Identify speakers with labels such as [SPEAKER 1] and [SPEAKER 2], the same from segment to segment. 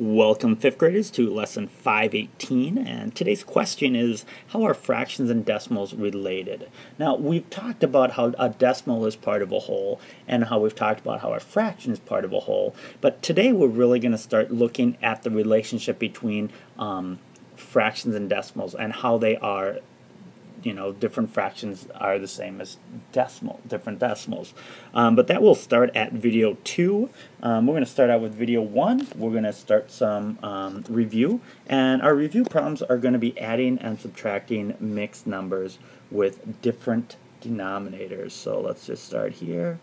[SPEAKER 1] Welcome, fifth graders, to lesson 518. And today's question is How are fractions and decimals related? Now, we've talked about how a decimal is part of a whole and how we've talked about how a fraction is part of a whole. But today we're really going to start looking at the relationship between um, fractions and decimals and how they are you know, different fractions are the same as decimal, different decimals. Um, but that will start at video 2. Um, we're going to start out with video 1. We're going to start some um, review. And our review problems are going to be adding and subtracting mixed numbers with different denominators. So let's just start here.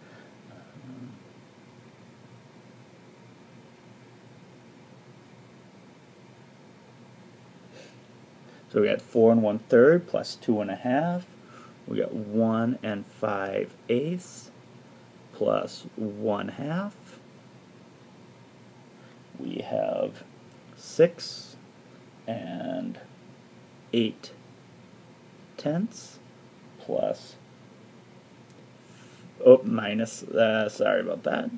[SPEAKER 1] So we got 4 and 1 third plus 2 and a half. We got 1 and 5 eighths plus 1 half. We have 6 and 8 tenths plus, oh, minus, uh, sorry about that,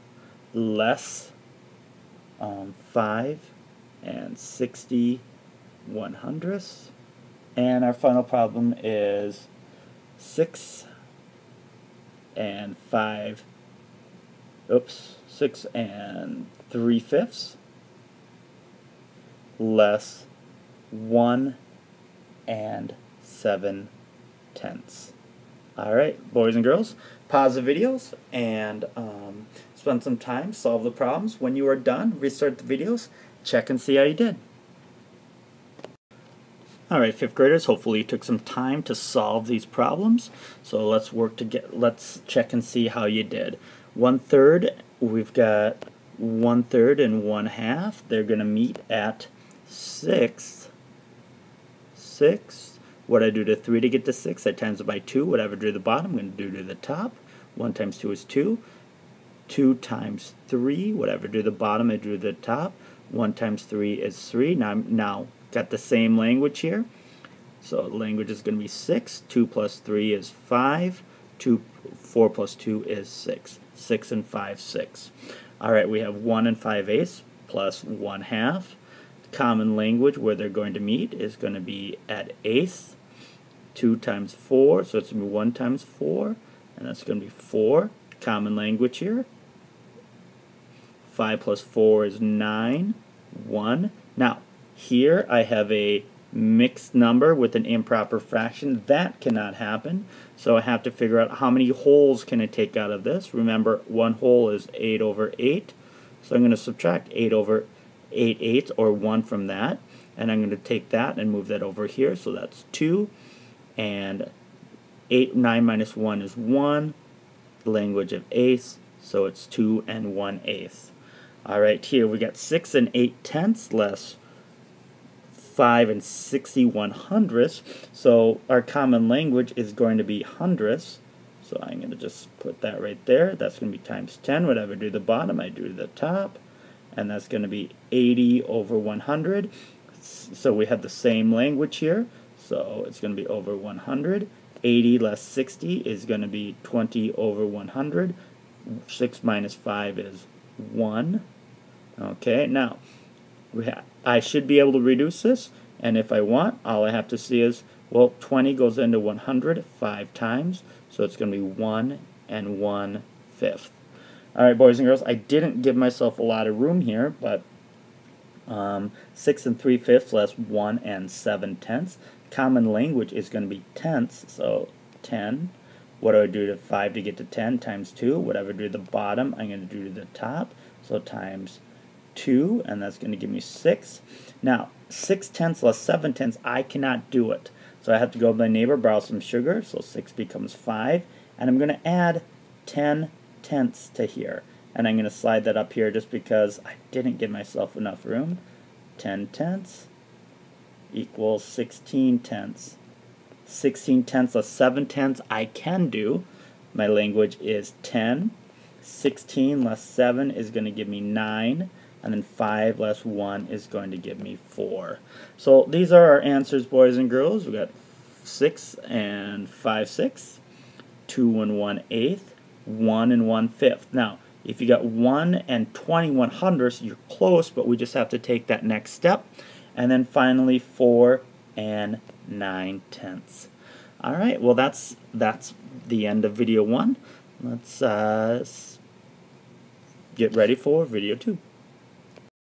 [SPEAKER 1] less um, 5 and 60 one hundredths and our final problem is 6 and 5, oops, 6 and 3 fifths less 1 and 7 tenths. Alright, boys and girls, pause the videos and um, spend some time, solve the problems. When you are done, restart the videos, check and see how you did. Alright, fifth graders, hopefully you took some time to solve these problems. So let's work to get, let's check and see how you did. One third, we've got one third and one half. They're going to meet at six. Six. What I do to three to get to six, I times it by two. Whatever I do to the bottom, I'm going to do to the top. One times two is two. Two times three, whatever I do to the bottom, I do to the top. One times three is three. Now, now got the same language here. So language is going to be 6. 2 plus 3 is 5. 2, 4 plus 2 is 6. 6 and 5, 6. Alright, we have 1 and 5 eighths plus 1 half. Common language where they're going to meet is going to be at eighth. 2 times 4, so it's going to be 1 times 4. And that's going to be 4. Common language here. 5 plus 4 is 9. 1. Now, here I have a mixed number with an improper fraction. That cannot happen. So I have to figure out how many wholes can I take out of this. Remember, one whole is 8 over 8. So I'm going to subtract 8 over 8 eighths, or 1 from that. And I'm going to take that and move that over here. So that's 2. And 8, 9 minus 1 is 1. Language of eighths. So it's 2 and 1 eighth. Alright, here we got 6 and 8 tenths less 5 and 61 hundredths. So our common language is going to be hundredths. So I'm going to just put that right there. That's going to be times 10. Whatever I do the bottom, I do the top. And that's going to be 80 over 100. So we have the same language here. So it's going to be over 100. 80 less 60 is going to be 20 over 100. 6 minus 5 is 1. Okay, now I should be able to reduce this, and if I want, all I have to see is, well, 20 goes into 100 five times, so it's going to be 1 and 1 fifth. Alright, boys and girls, I didn't give myself a lot of room here, but um, 6 and 3 fifths less 1 and 7 tenths. Common language is going to be tenths, so 10. What do I do to 5 to get to 10? Times 2. Whatever I do to the bottom, I'm going to do to the top, so times 2, and that's going to give me 6. Now, 6 tenths less 7 tenths, I cannot do it. So I have to go to my neighbor, borrow some sugar, so 6 becomes 5. And I'm going to add 10 tenths to here. And I'm going to slide that up here just because I didn't give myself enough room. 10 tenths equals 16 tenths. 16 tenths less 7 tenths I can do. My language is 10. 16 less 7 is going to give me 9 and then 5 less 1 is going to give me 4. So these are our answers, boys and girls. We've got 6 and 5 6, 2 and 1 eighth, 1 and 1 fifth. Now, If you got 1 and 21 hundredths, you're close, but we just have to take that next step. And then finally 4 and 9 tenths. All right, well that's that's the end of video 1. Let's uh, get ready for video 2.